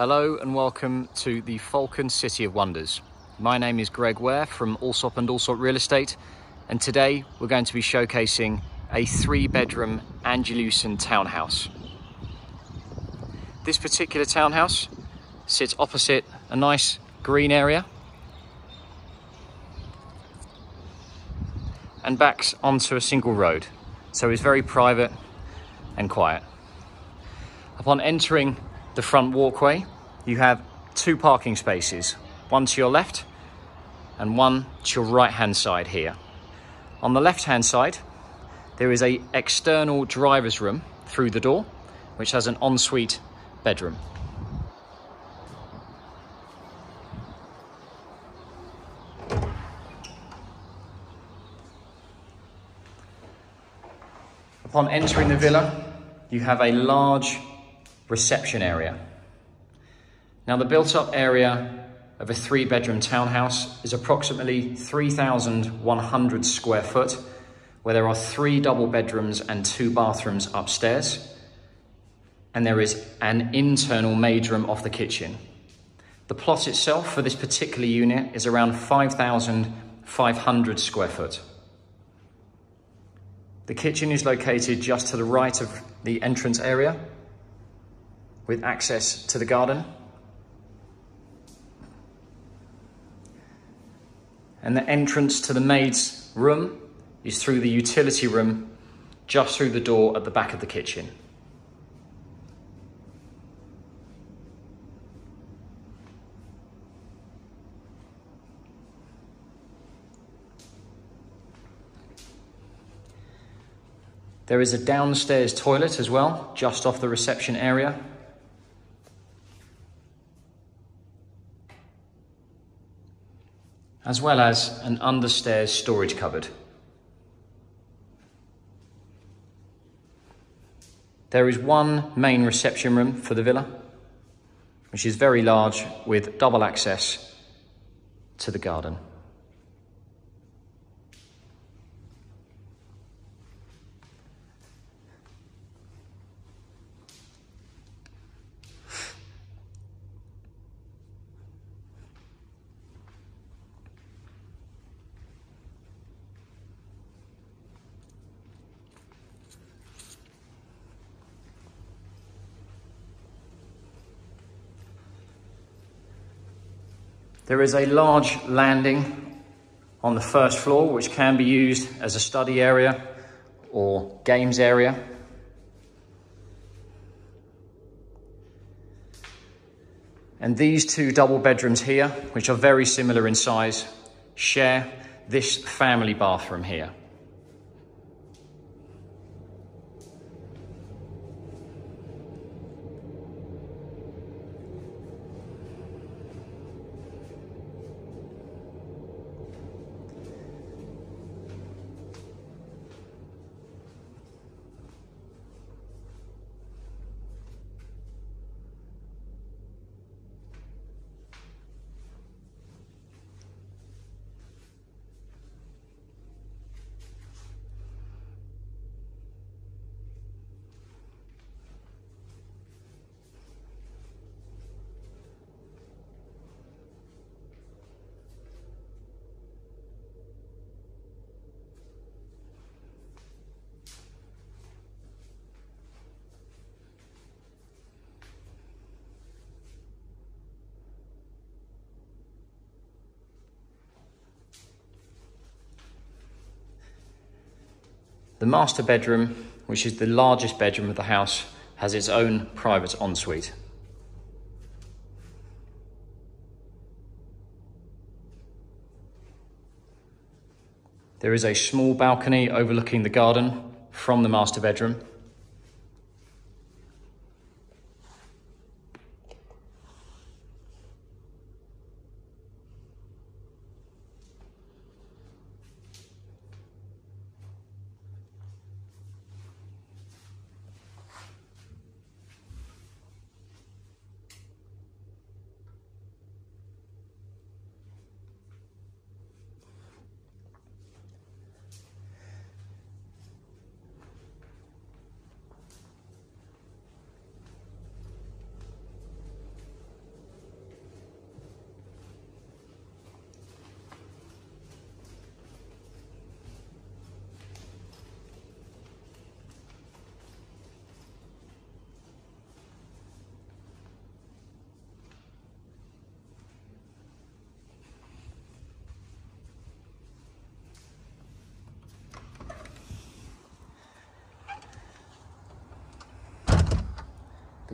Hello and welcome to the Falcon City of Wonders. My name is Greg Ware from Allsopp and Allsopp Real Estate and today we're going to be showcasing a three bedroom Andalusian townhouse. This particular townhouse sits opposite a nice green area and backs onto a single road so it's very private and quiet. Upon entering the front walkway, you have two parking spaces, one to your left and one to your right hand side here. On the left hand side, there is a external driver's room through the door, which has an ensuite bedroom. Upon entering the villa, you have a large reception area. Now the built up area of a three bedroom townhouse is approximately 3,100 square foot, where there are three double bedrooms and two bathrooms upstairs. And there is an internal maid room off the kitchen. The plot itself for this particular unit is around 5,500 square foot. The kitchen is located just to the right of the entrance area with access to the garden. And the entrance to the maid's room is through the utility room, just through the door at the back of the kitchen. There is a downstairs toilet as well, just off the reception area. As well as an understairs storage cupboard. There is one main reception room for the villa, which is very large with double access to the garden. There is a large landing on the first floor, which can be used as a study area or games area. And these two double bedrooms here, which are very similar in size, share this family bathroom here. The master bedroom, which is the largest bedroom of the house, has its own private ensuite. There is a small balcony overlooking the garden from the master bedroom.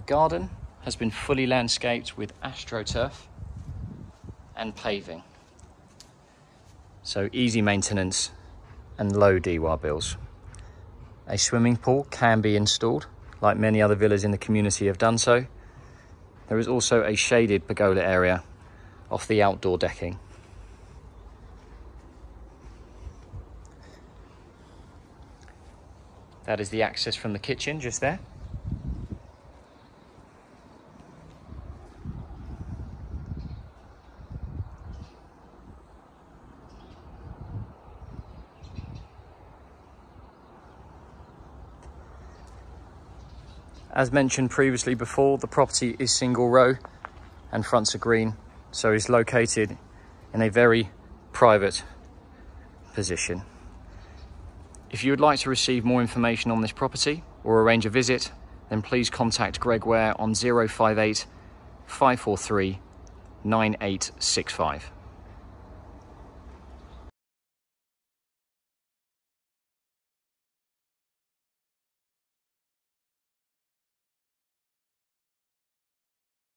Garden has been fully landscaped with astroturf and paving. So easy maintenance and low DEWA bills. A swimming pool can be installed, like many other villas in the community have done so. There is also a shaded pergola area off the outdoor decking. That is the access from the kitchen just there. As mentioned previously before, the property is single row and fronts are green, so is located in a very private position. If you would like to receive more information on this property or arrange a visit, then please contact Greg Ware on 058 543 9865.